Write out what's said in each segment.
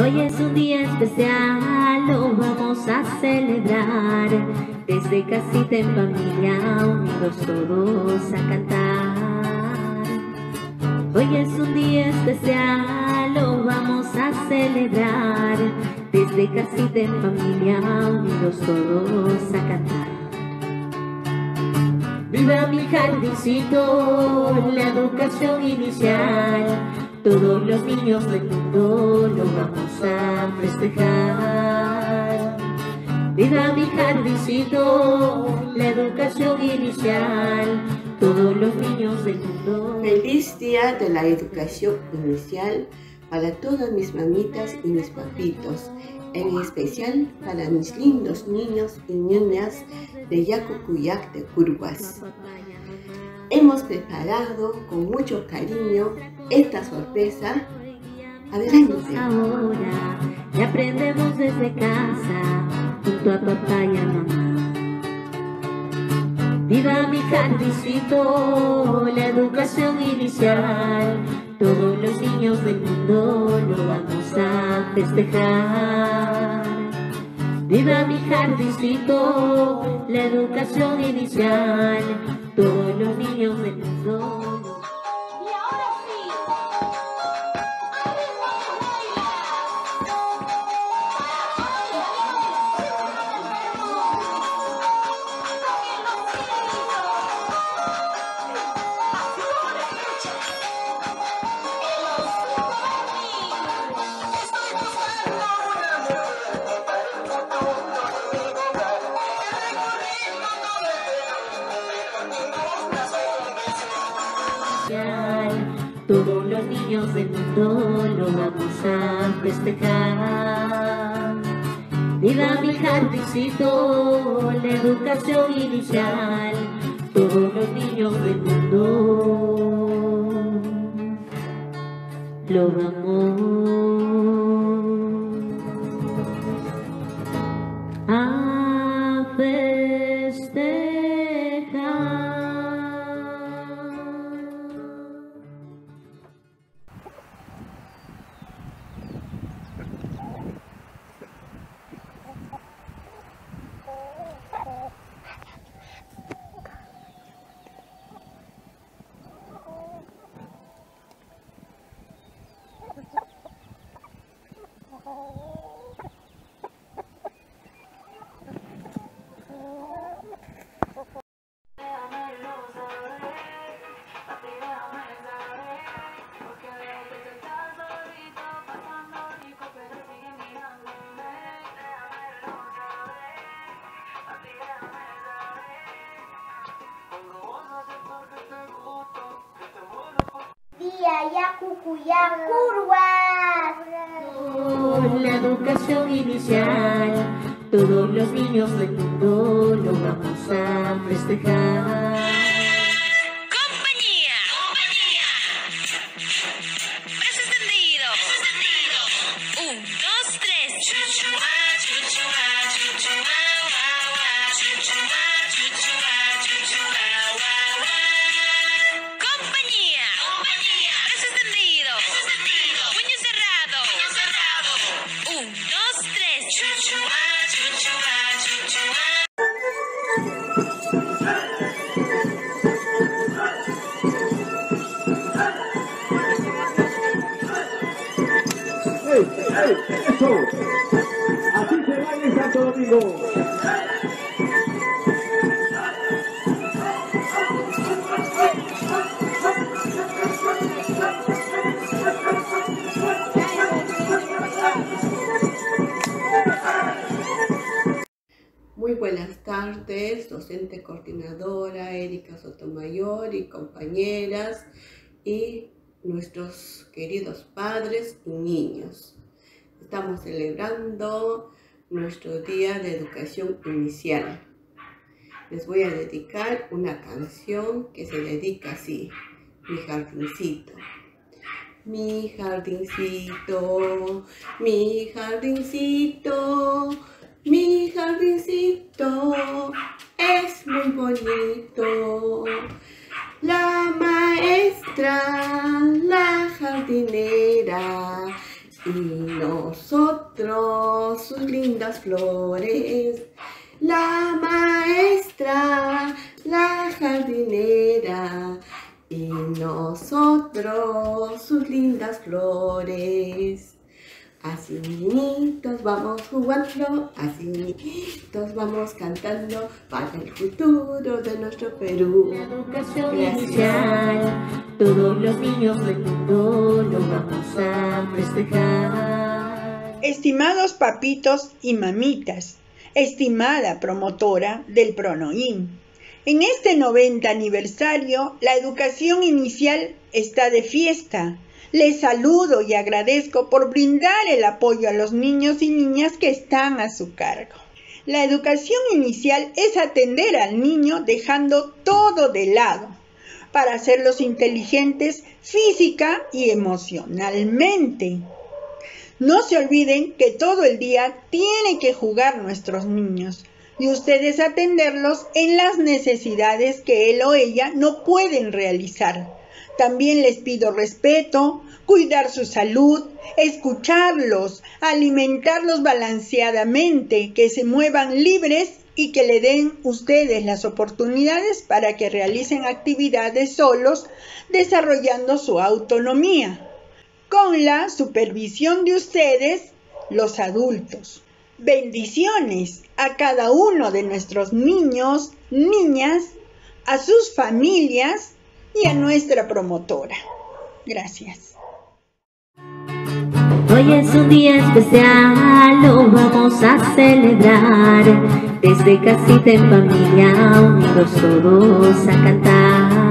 Hoy es un día especial, lo vamos a celebrar. Desde casita en familia, unidos todos a cantar. Hoy es un día especial, lo vamos a celebrar. Desde casita en familia, unidos todos a cantar. Viva mi jardincito, la educación inicial. Todos los niños del mundo lo vamos a festejar. Viva mi jardincito, la educación inicial. Todos los niños del mundo. Feliz día de la educación inicial para todas mis mamitas y mis papitos, en especial para mis lindos niños y niñas de Yacucuyac de Curvas. Hemos preparado con mucho cariño esta sorpresa. Adelante. Ahora y aprendemos desde casa, junto a papá y mamá. Viva mi jardincito, la educación inicial. Todos los niños del mundo lo vamos a festejar. Viva mi jardincito, la educación inicial. Todos los niños del mundo. Todos los niños del mundo lo vamos a festejar. Viva mi jardincito, la educación inicial. Todos los niños del mundo lo vamos Yacucuyá Curvas. La educación inicial, todos los niños del mundo lo vamos a festejar. Compañía. Compañía. Brazo extendido. Un, dos, tres. Muy buenas tardes, docente coordinadora Erika Sotomayor y compañeras y nuestros queridos padres y niños. Estamos celebrando nuestro Día de Educación Inicial. Les voy a dedicar una canción que se dedica así, Mi jardincito. Mi jardincito, mi jardincito, mi jardincito es muy bonito. La maestra, la jardinera lindas flores. La maestra, la jardinera y nosotros sus lindas flores. Así niñitos vamos jugando, así niñitos vamos cantando para el futuro de nuestro Perú. La educación Gracias. inicial, todos los niños del mundo lo vamos a festejar. Estimados papitos y mamitas, estimada promotora del Pronoín, en este 90 aniversario la educación inicial está de fiesta. Les saludo y agradezco por brindar el apoyo a los niños y niñas que están a su cargo. La educación inicial es atender al niño dejando todo de lado para hacerlos inteligentes física y emocionalmente. No se olviden que todo el día tienen que jugar nuestros niños y ustedes atenderlos en las necesidades que él o ella no pueden realizar. También les pido respeto, cuidar su salud, escucharlos, alimentarlos balanceadamente, que se muevan libres y que le den ustedes las oportunidades para que realicen actividades solos, desarrollando su autonomía con la supervisión de ustedes, los adultos. Bendiciones a cada uno de nuestros niños, niñas, a sus familias y a nuestra promotora. Gracias. Hoy es un día especial, lo vamos a celebrar. Desde casita en familia, unidos todos a cantar.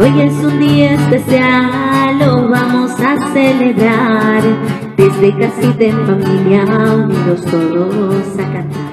Hoy es un día especial, a celebrar. Desde casita en familia, unidos todos a cantar.